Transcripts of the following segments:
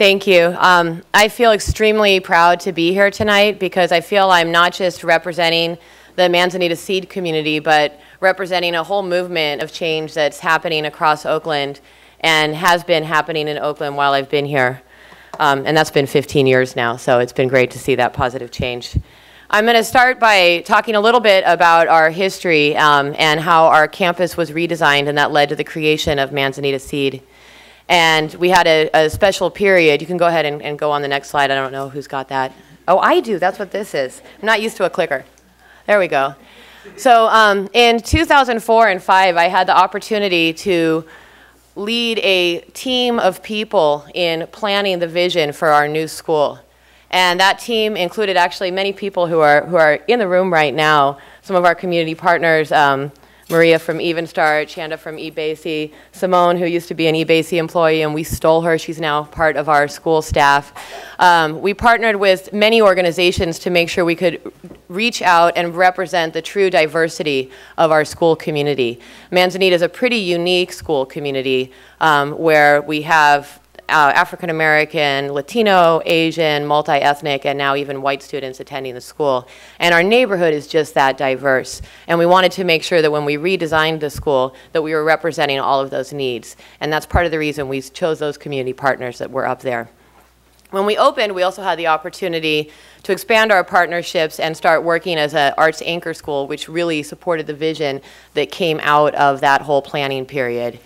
Thank you. Um, I feel extremely proud to be here tonight because I feel I'm not just representing the Manzanita Seed community, but representing a whole movement of change that's happening across Oakland and has been happening in Oakland while I've been here. Um, and that's been 15 years now, so it's been great to see that positive change. I'm going to start by talking a little bit about our history um, and how our campus was redesigned, and that led to the creation of Manzanita Seed. And we had a, a special period. You can go ahead and, and, go on the next slide. I don't know who's got that. Oh, I do. That's what this is. I'm not used to a clicker. There we go. So um, in 2004 and 5, I had the opportunity to lead a team of people in planning the vision for our new school. And that team included actually many people who are, who are in the room right now, some of our community partners, um, Maria from Even Start, Chanda from EBAYC, Simone, who used to be an EBAYC employee, and we stole her. She's now part of our school staff. Um, we partnered with many organizations to make sure we could reach out and represent the true diversity of our school community. Manzanita is a pretty unique school community um, where we have Uh, African American, Latino, Asian, multi ethnic, and now even white students attending the school. And our neighborhood is just that diverse. And we wanted to make sure that when we redesigned the school, that we were representing all of those needs. And that's part of the reason we chose those community partners that were up there. When we opened, we also had the opportunity to expand our partnerships and start working as an arts anchor school, which really supported the vision that came out of that whole planning period.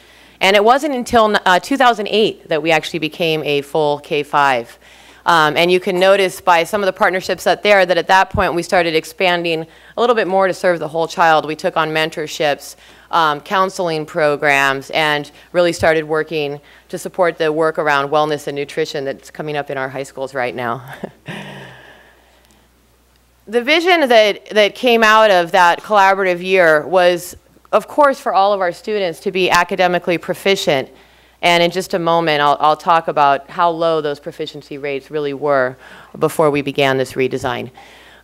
And it wasn't until uh, 2008 that we actually became a full K-5. Um, and you can notice by some of the partnerships out there that at that point we started expanding a little bit more to serve the whole child. We took on mentorships, um, counseling programs, and really started working to support the work around wellness and nutrition that's coming up in our high schools right now. the vision that, that came out of that collaborative year was of course, for all of our students to be academically proficient. And in just a moment, I'll, I'll talk about how low those proficiency rates really were before we began this redesign.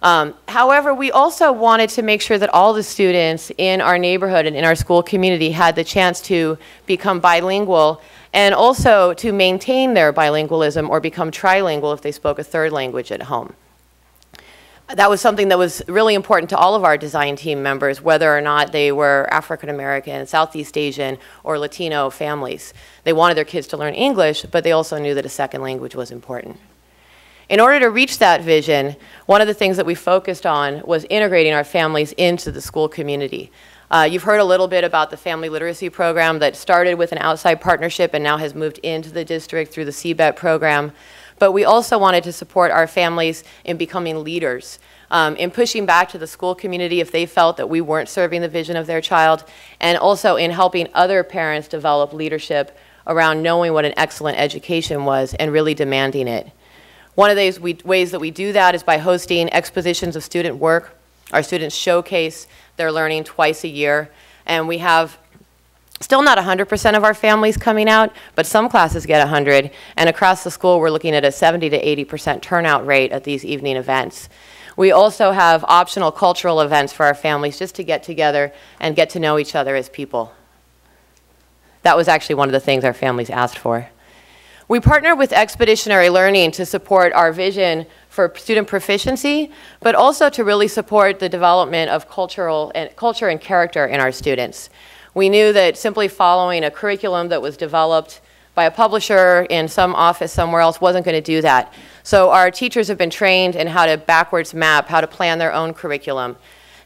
Um, however, we also wanted to make sure that all the students in our neighborhood and in our school community had the chance to become bilingual and also to maintain their bilingualism or become trilingual if they spoke a third language at home that was something that was really important to all of our design team members, whether or not they were African American, Southeast Asian, or Latino families. They wanted their kids to learn English, but they also knew that a second language was important. In order to reach that vision, one of the things that we focused on was integrating our families into the school community. Uh, you've heard a little bit about the family literacy program that started with an outside partnership and now has moved into the district through the CBET program but we also wanted to support our families in becoming leaders, um, in pushing back to the school community if they felt that we weren't serving the vision of their child, and also in helping other parents develop leadership around knowing what an excellent education was and really demanding it. One of the ways that we do that is by hosting expositions of student work. Our students showcase their learning twice a year, and we have Still not 100% of our families coming out, but some classes get 100. And across the school, we're looking at a 70 to 80% turnout rate at these evening events. We also have optional cultural events for our families just to get together and get to know each other as people. That was actually one of the things our families asked for. We partner with Expeditionary Learning to support our vision for student proficiency, but also to really support the development of cultural and, culture and character in our students. We knew that simply following a curriculum that was developed by a publisher in some office somewhere else wasn't going to do that. So our teachers have been trained in how to backwards map, how to plan their own curriculum.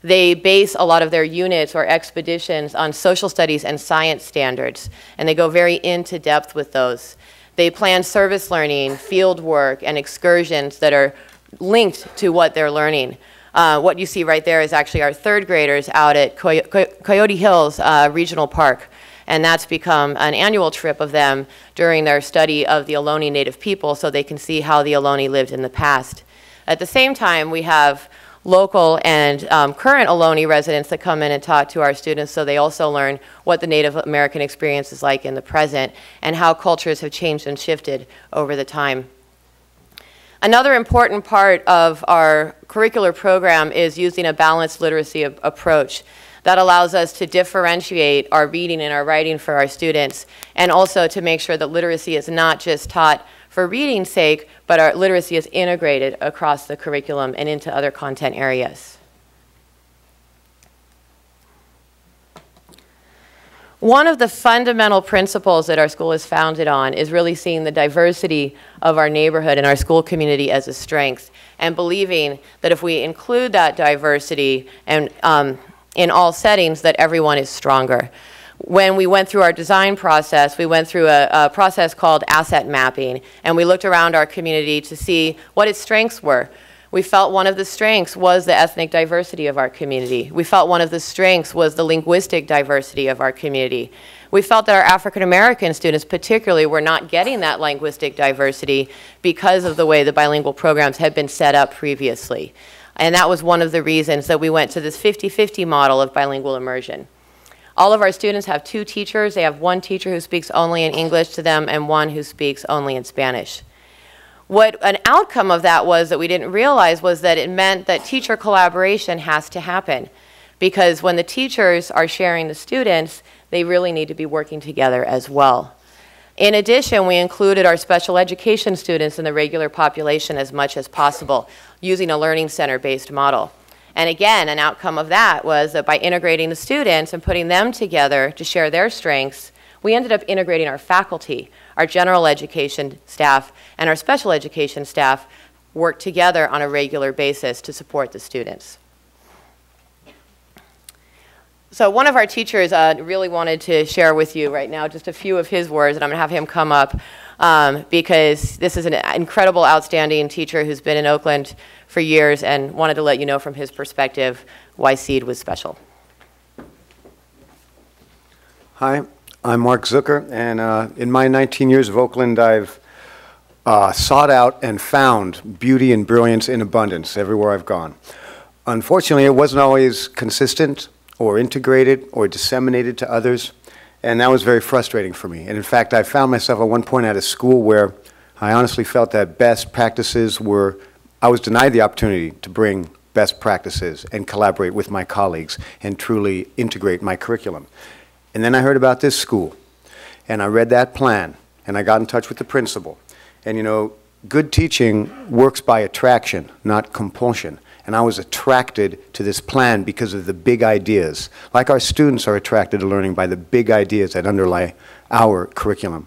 They base a lot of their units or expeditions on social studies and science standards, and they go very into depth with those. They plan service learning, field work, and excursions that are linked to what they're learning. Uh, what you see right there is actually our third graders out at Coy Coy Coyote Hills uh, Regional Park. And that's become an annual trip of them during their study of the Ohlone Native people so they can see how the Ohlone lived in the past. At the same time, we have local and um, current Ohlone residents that come in and talk to our students so they also learn what the Native American experience is like in the present and how cultures have changed and shifted over the time. Another important part of our curricular program is using a balanced literacy approach that allows us to differentiate our reading and our writing for our students and also to make sure that literacy is not just taught for reading's sake, but our literacy is integrated across the curriculum and into other content areas. One of the fundamental principles that our school is founded on is really seeing the diversity of our neighborhood and our school community as a strength, and believing that if we include that diversity and um, in all settings, that everyone is stronger. When we went through our design process, we went through a, a process called asset mapping, and we looked around our community to see what its strengths were. We felt one of the strengths was the ethnic diversity of our community. We felt one of the strengths was the linguistic diversity of our community. We felt that our African American students particularly were not getting that linguistic diversity because of the way the bilingual programs had been set up previously. And that was one of the reasons that we went to this 50-50 model of bilingual immersion. All of our students have two teachers. They have one teacher who speaks only in English to them and one who speaks only in Spanish. What an outcome of that was that we didn't realize was that it meant that teacher collaboration has to happen. Because when the teachers are sharing the students, they really need to be working together as well. In addition, we included our special education students in the regular population as much as possible, using a learning center-based model. And again, an outcome of that was that by integrating the students and putting them together to share their strengths, we ended up integrating our faculty, our general education staff, and our special education staff work together on a regular basis to support the students. So one of our teachers uh, really wanted to share with you right now just a few of his words, and I'm going to have him come up um, because this is an incredible, outstanding teacher who's been in Oakland for years and wanted to let you know from his perspective why SEED was special. Hi, I'm Mark Zucker, and uh, in my 19 years of Oakland, I've uh, sought out and found beauty and brilliance in abundance everywhere I've gone. Unfortunately, it wasn't always consistent or integrated or disseminated to others, and that was very frustrating for me. And in fact, I found myself at one point at a school where I honestly felt that best practices were, I was denied the opportunity to bring best practices and collaborate with my colleagues and truly integrate my curriculum. And then I heard about this school, and I read that plan, and I got in touch with the principal. And you know, good teaching works by attraction, not compulsion. And I was attracted to this plan because of the big ideas. Like our students are attracted to learning by the big ideas that underlie our curriculum.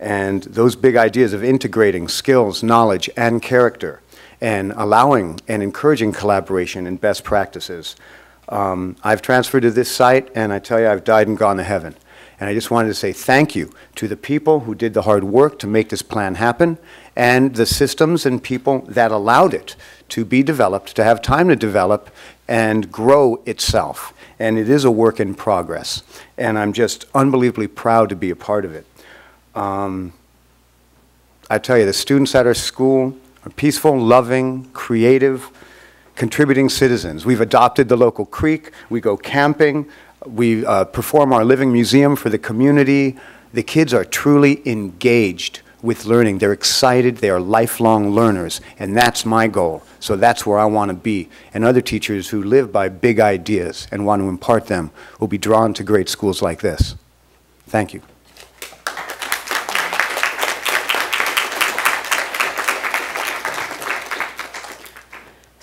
And those big ideas of integrating skills, knowledge, and character, and allowing and encouraging collaboration and best practices um, I've transferred to this site, and I tell you, I've died and gone to heaven. And I just wanted to say thank you to the people who did the hard work to make this plan happen, and the systems and people that allowed it to be developed, to have time to develop and grow itself. And it is a work in progress. And I'm just unbelievably proud to be a part of it. Um, I tell you, the students at our school are peaceful, loving, creative, contributing citizens. We've adopted the local creek, we go camping, we uh, perform our living museum for the community. The kids are truly engaged with learning. They're excited, they are lifelong learners, and that's my goal. So that's where I want to be. And other teachers who live by big ideas and want to impart them will be drawn to great schools like this. Thank you.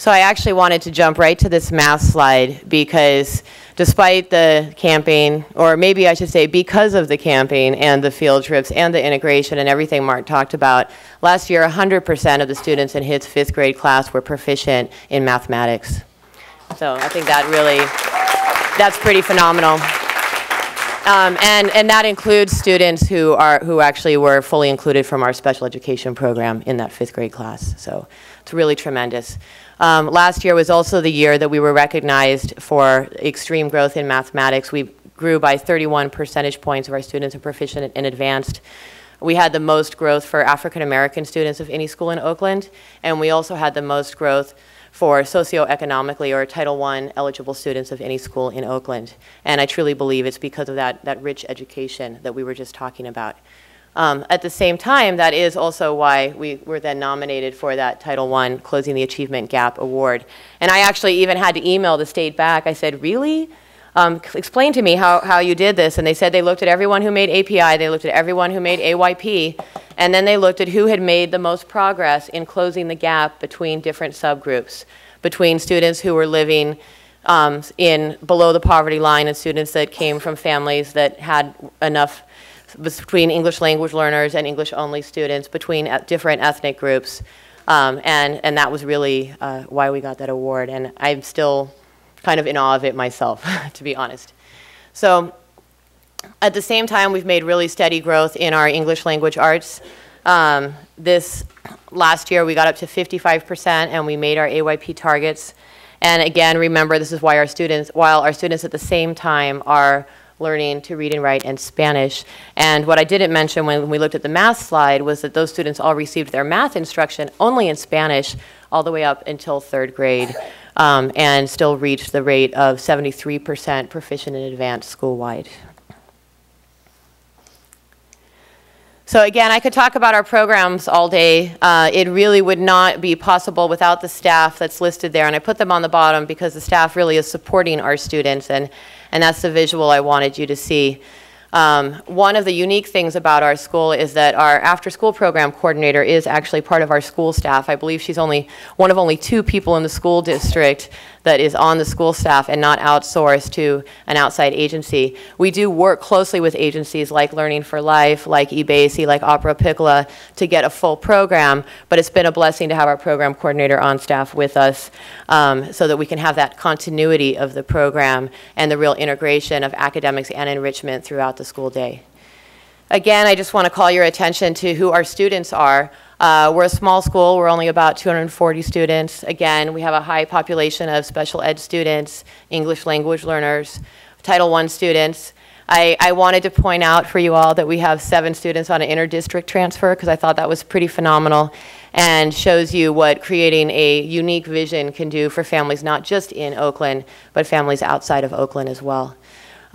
So I actually wanted to jump right to this math slide because despite the camping, or maybe I should say because of the camping and the field trips and the integration and everything Mark talked about, last year 100% of the students in his fifth grade class were proficient in mathematics. So I think that really, that's pretty phenomenal. Um, and, and that includes students who, are, who actually were fully included from our special education program in that fifth grade class. So it's really tremendous. Um, last year was also the year that we were recognized for extreme growth in mathematics. We grew by 31 percentage points of our students are proficient in advanced. We had the most growth for African American students of any school in Oakland, and we also had the most growth for socioeconomically or Title I eligible students of any school in Oakland. And I truly believe it's because of that, that rich education that we were just talking about. Um, at the same time, that is also why we were then nominated for that Title I Closing the Achievement Gap Award. And I actually even had to email the state back. I said, really? um, explain to me how, how you did this. And they said they looked at everyone who made API, they looked at everyone who made AYP, and then they looked at who had made the most progress in closing the gap between different subgroups, between students who were living um, in below the poverty line and students that came from families that had enough between English language learners and English only students, between different ethnic groups. Um, and, and that was really uh, why we got that award. And I'm still kind of in awe of it myself, to be honest. So at the same time, we've made really steady growth in our English language arts. Um, this last year, we got up to 55%, and we made our AYP targets. And again, remember, this is why our students, while our students at the same time are learning to read and write in Spanish. And what I didn't mention when we looked at the math slide was that those students all received their math instruction only in Spanish all the way up until third grade, um, and still reached the rate of 73% proficient and advanced school-wide. So again, I could talk about our programs all day. Uh, it really would not be possible without the staff that's listed there, and I put them on the bottom because the staff really is supporting our students, and, and that's the visual I wanted you to see. Um, one of the unique things about our school is that our after-school program coordinator is actually part of our school staff. I believe she's only one of only two people in the school district that is on the school staff and not outsourced to an outside agency. We do work closely with agencies like Learning for Life, like EBAYC, like Opera Piccola to get a full program, but it's been a blessing to have our program coordinator on staff with us um, so that we can have that continuity of the program and the real integration of academics and enrichment throughout the school day. Again, I just want to call your attention to who our students are. Uh, we're a small school. We're only about 240 students. Again, we have a high population of special ed students, English language learners, Title I students. I, I wanted to point out for you all that we have seven students on an inter-district transfer because I thought that was pretty phenomenal and shows you what creating a unique vision can do for families not just in Oakland, but families outside of Oakland as well.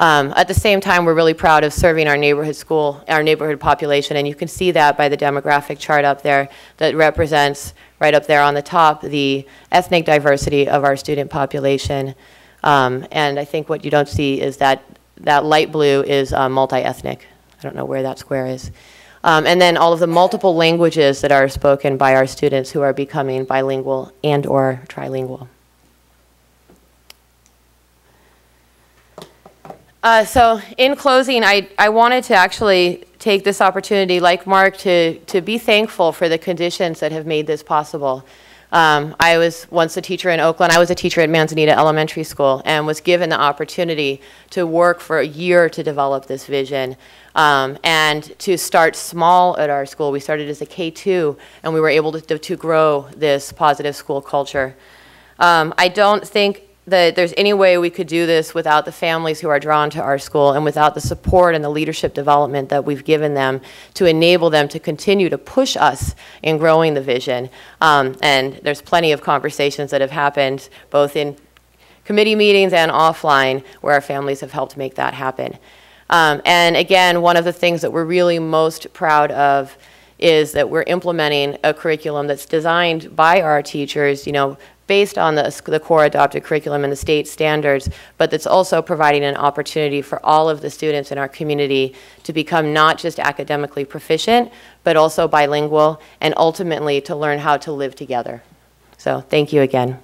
Um, at the same time, we're really proud of serving our neighborhood school, our neighborhood population, and you can see that by the demographic chart up there that represents, right up there on the top, the ethnic diversity of our student population. Um, and I think what you don't see is that that light blue is uh, multi-ethnic. I don't know where that square is. Um, and then all of the multiple languages that are spoken by our students who are becoming bilingual and or trilingual. Uh, so in closing, I, I wanted to actually take this opportunity, like Mark, to, to be thankful for the conditions that have made this possible. Um, I was once a teacher in Oakland. I was a teacher at Manzanita Elementary School and was given the opportunity to work for a year to develop this vision um, and to start small at our school. We started as a K2 and we were able to, to grow this positive school culture. Um, I don't think that there's any way we could do this without the families who are drawn to our school and without the support and the leadership development that we've given them to enable them to continue to push us in growing the vision. Um, and there's plenty of conversations that have happened both in committee meetings and offline where our families have helped make that happen. Um, and again, one of the things that we're really most proud of is that we're implementing a curriculum that's designed by our teachers, you know, based on the, the core adopted curriculum and the state standards, but that's also providing an opportunity for all of the students in our community to become not just academically proficient, but also bilingual, and ultimately to learn how to live together. So thank you again.